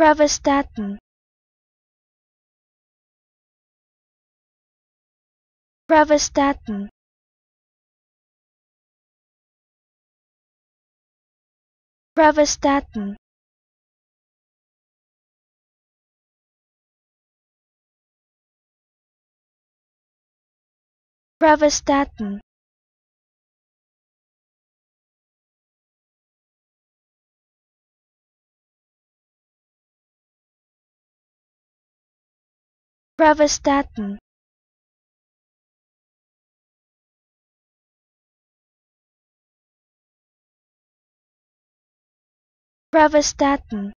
Pravastatin Pravastatin Pravastatin Pravastatin Pravastatin Pravastatin